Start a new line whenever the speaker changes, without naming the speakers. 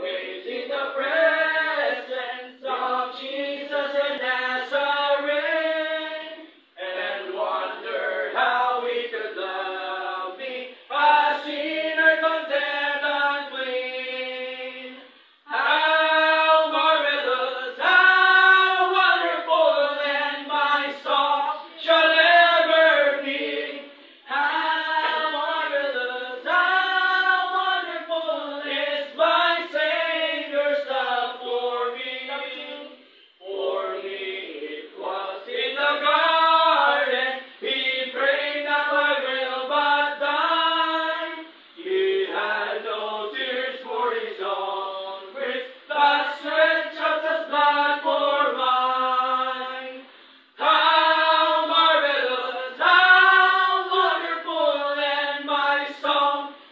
Amazing the presence